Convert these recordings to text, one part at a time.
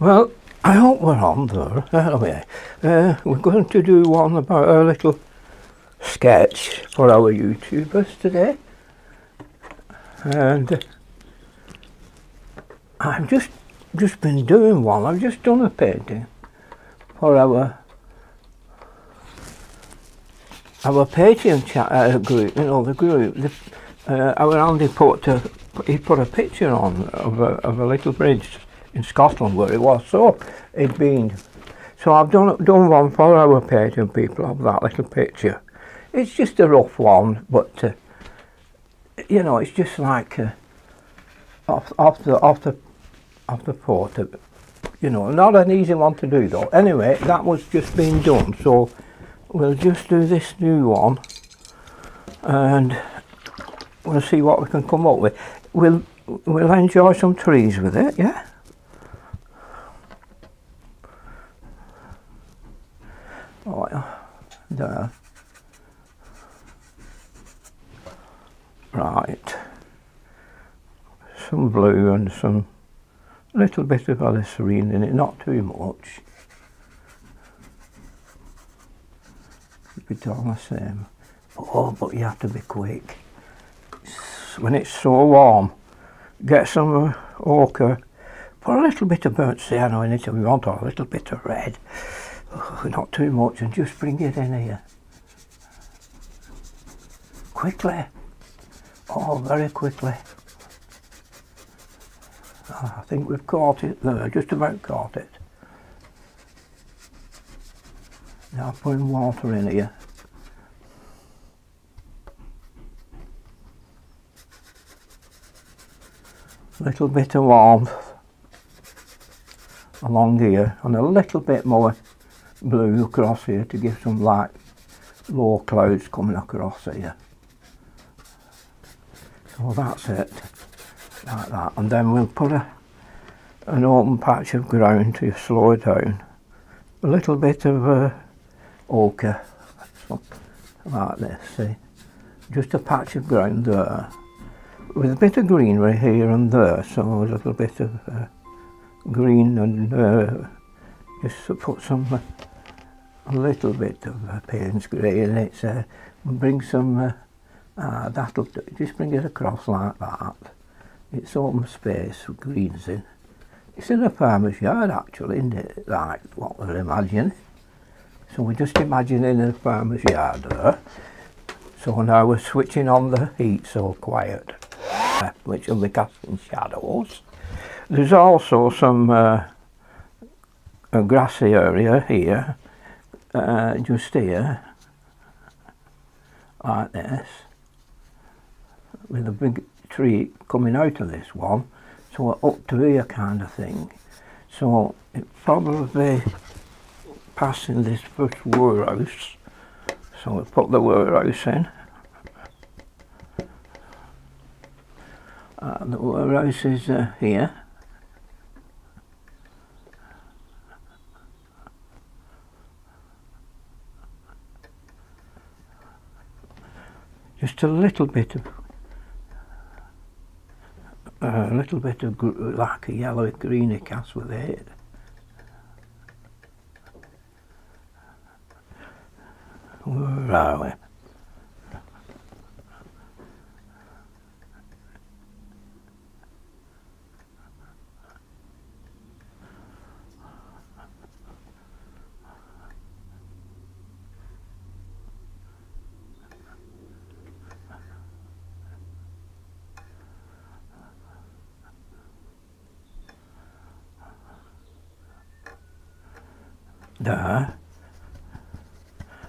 Well, I hope we're on there. Anyway, uh, we're going to do one about a little sketch for our YouTubers today. And I've just just been doing one. I've just done a painting for our our Patreon chat uh, group. You know the group. The, uh, our Andy put a, he put a picture on of a, of a little bridge in Scotland where it was. So it'd been. So I've done done one for our Patreon people of that little picture. It's just a rough one, but uh, you know, it's just like uh, off off the off the off the photo. You know, not an easy one to do though. Anyway, that was just being done. So we'll just do this new one, and we'll see what we can come up with. We'll we'll enjoy some trees with it, yeah. Oh, yeah. There. Right. Some blue and some little bit of glycerine in it, not too much. Keep it all the same. Oh, but you have to be quick. When it's so warm, get some ochre, put a little bit of burnt sienna in it if you want, or a little bit of red. Oh, not too much, and just bring it in here. Quickly. Oh, very quickly. Oh, I think we've caught it there, just about caught it. Now putting water in here. A little bit of warmth along here and a little bit more blue across here to give some light low clouds coming across here. So that's it, like that. And then we'll put a, an open patch of ground to slow it down. A little bit of uh, ochre, like this, see. Just a patch of ground there. With a bit of greenery here and there, so a little bit of uh, green and uh, just put some uh, a little bit of Payne's grey in it. Uh, bring some uh, uh, that'll do. just bring it across like that. It's open space with greens in. It's in a farmer's yard actually, isn't it? Like what we're imagining. So we're just imagining a farmer's yard there. So now we're switching on the heat so quiet, which will be casting shadows. There's also some uh, a grassy area here, uh, just here, like this with a big tree coming out of this one. So up to here kind of thing. So it probably passing this first warehouse. So we put the warehouse in. Uh, the warehouse is uh, here just a little bit of a little bit of like a yellow greeny cast with it. Where are we? There.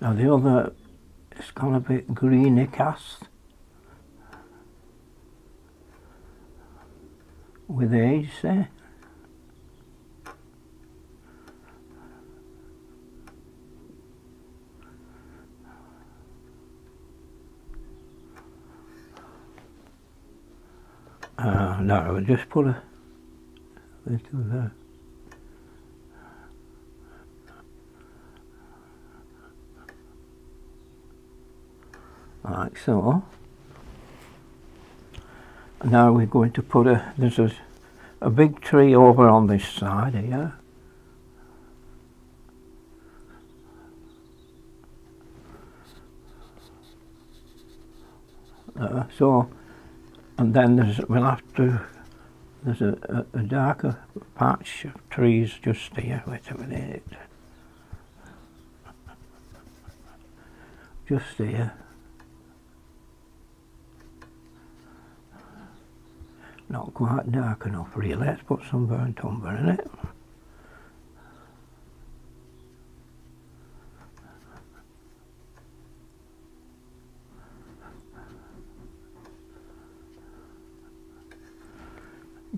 Now the other, it's got a bit greeny cast with age there. Uh, no, just put a little there. Like so. now we're going to put a, there's a, a big tree over on this side here. Uh, so, and then there's, we'll have to, there's a, a, a darker patch of trees just here. Wait a minute. Just here. Not quite dark enough really. Let's put some burnt umber in it.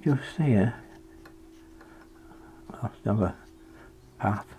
Just here. I'll have a path.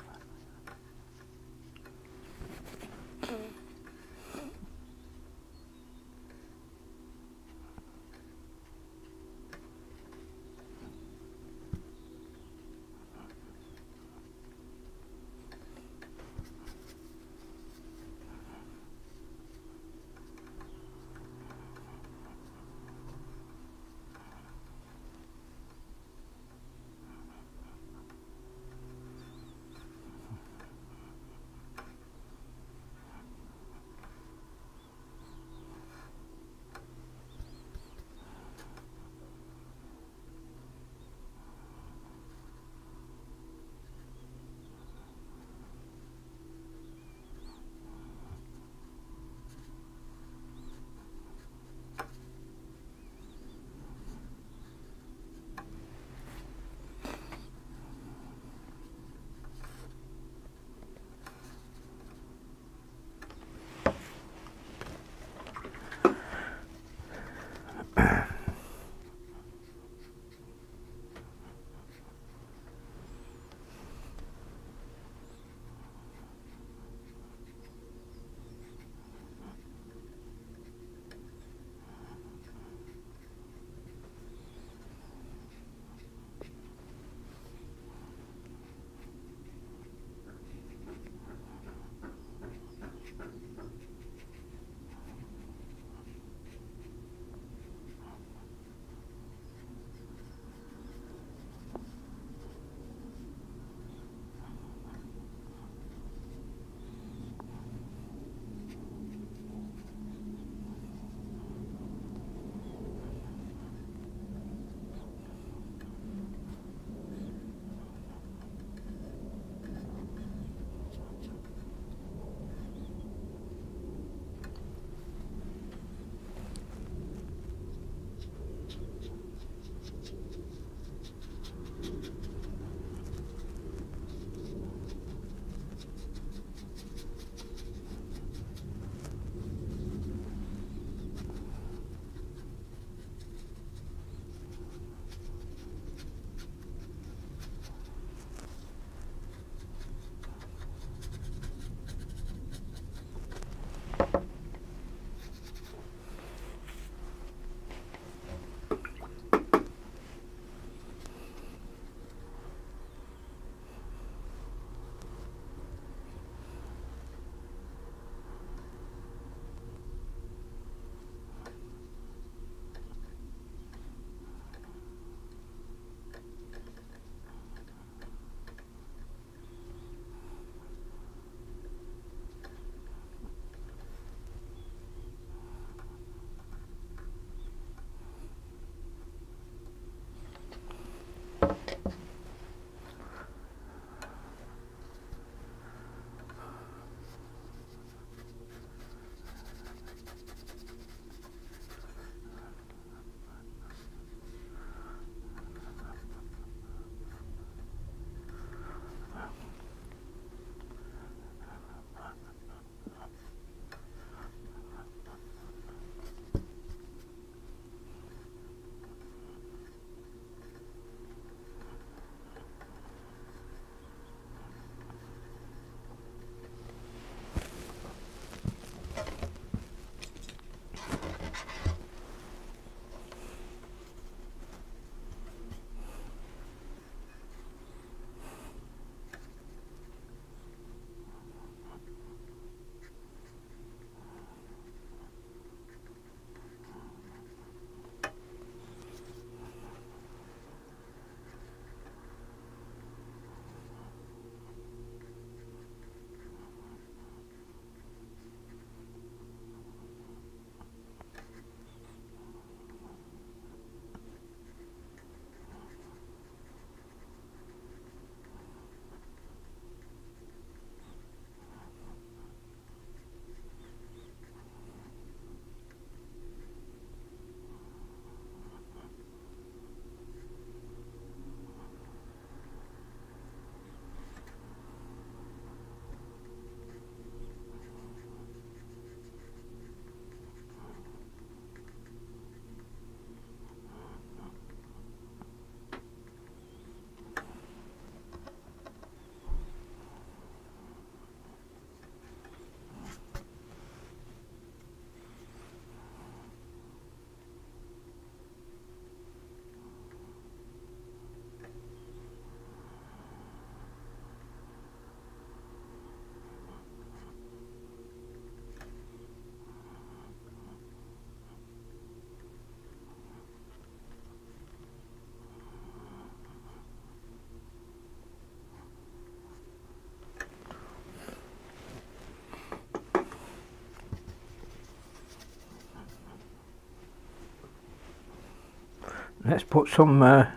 Let's put some uh,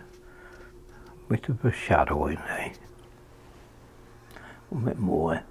bit of a shadow in there. A bit more.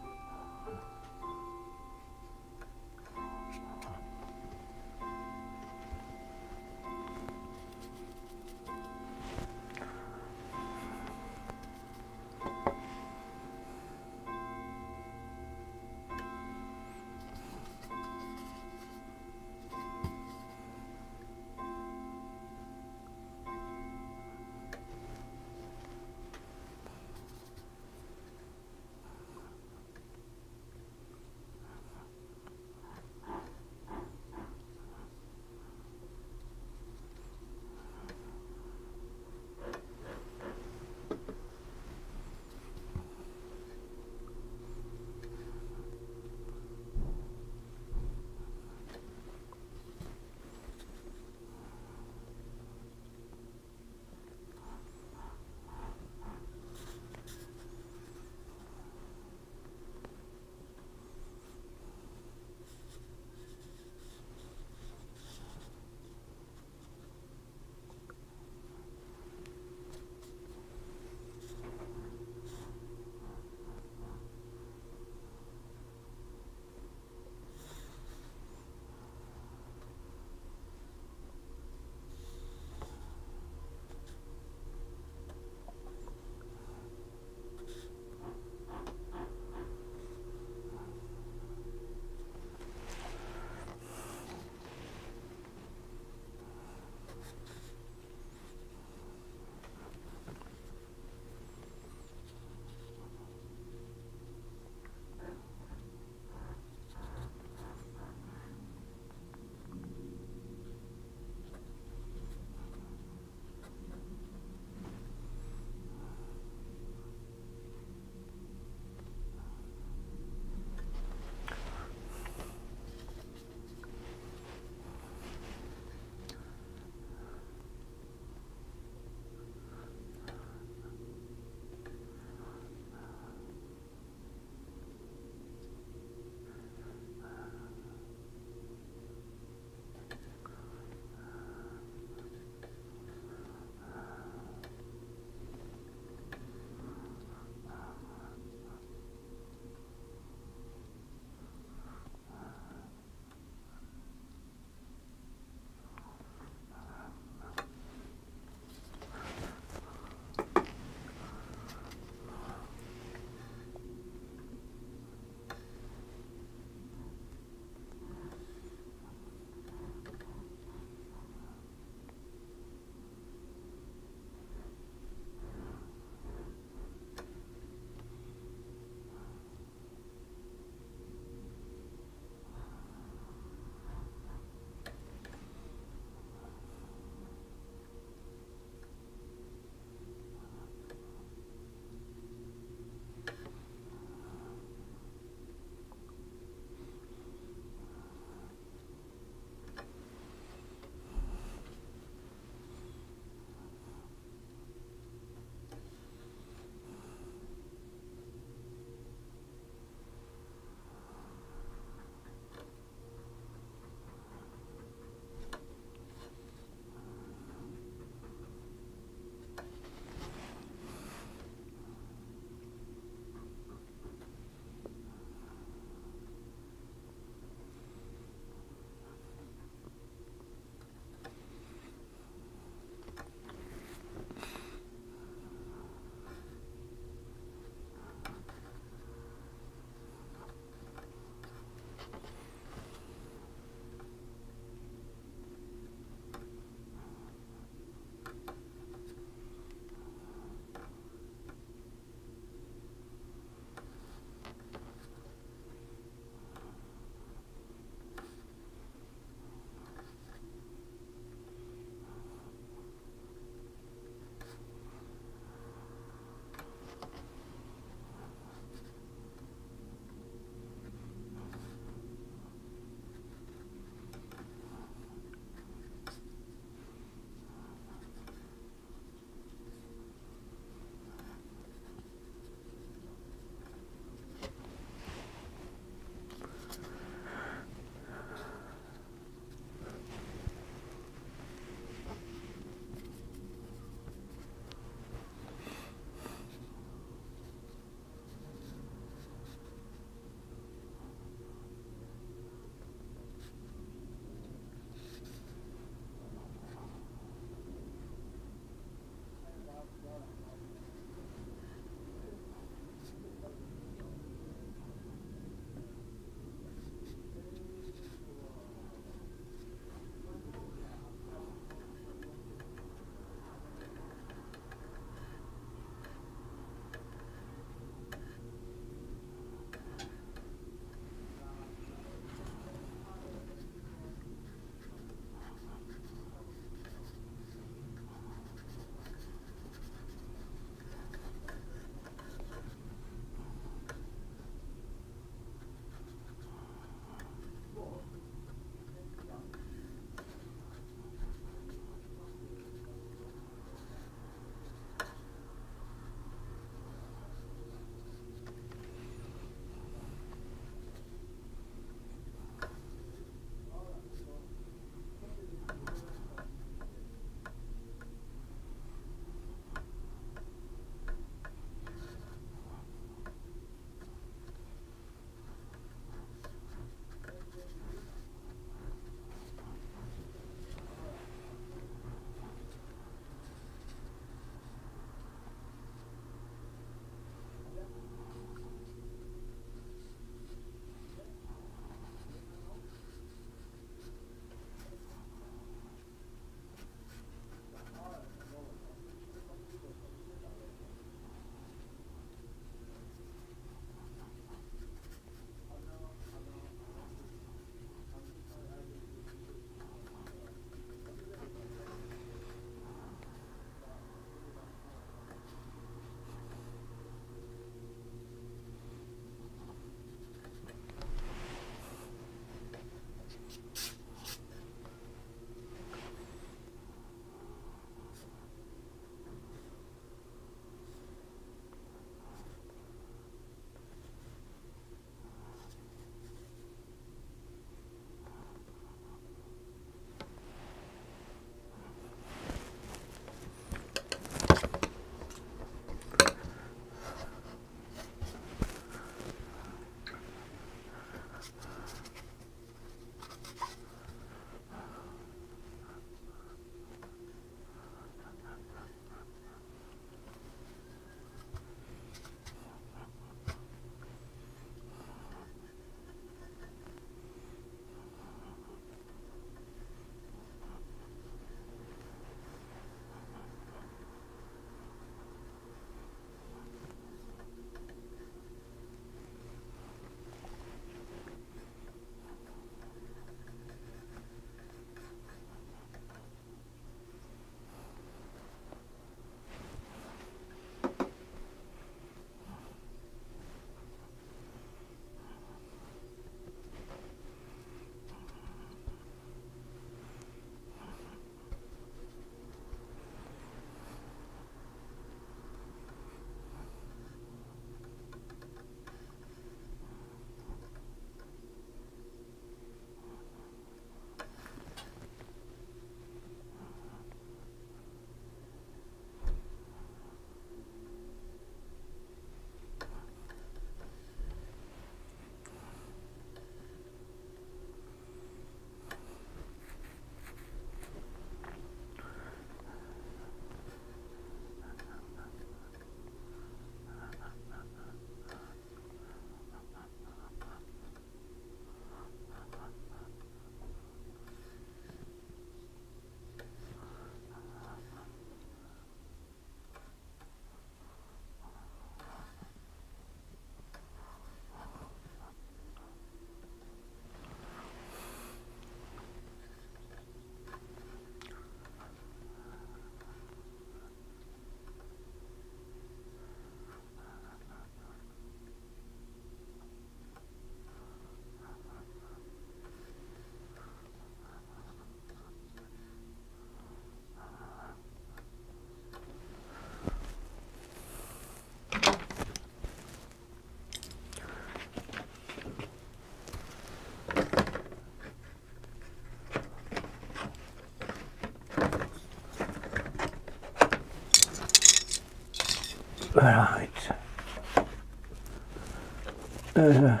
Uh, right.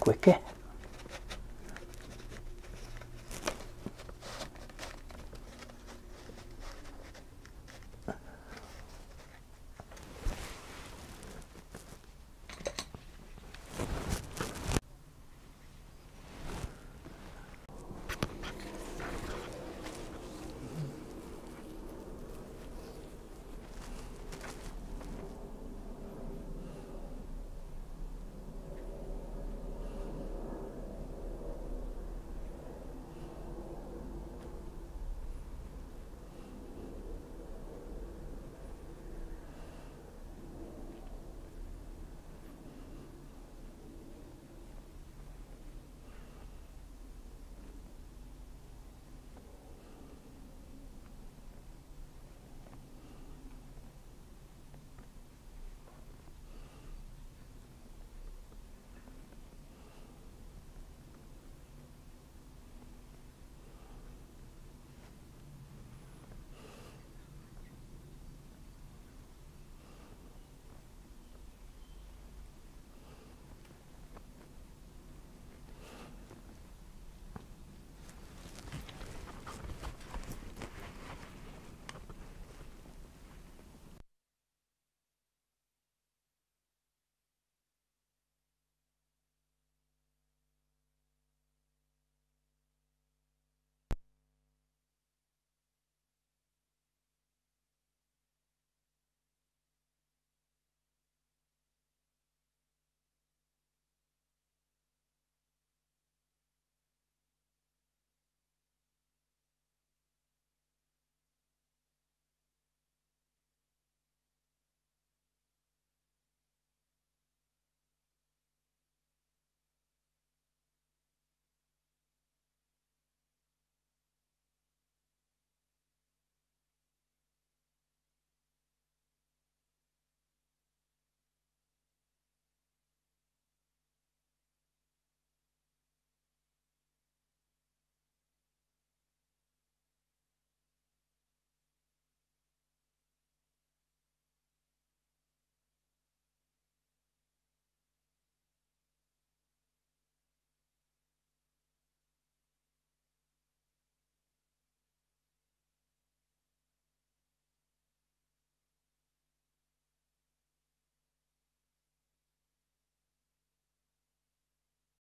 Quickie.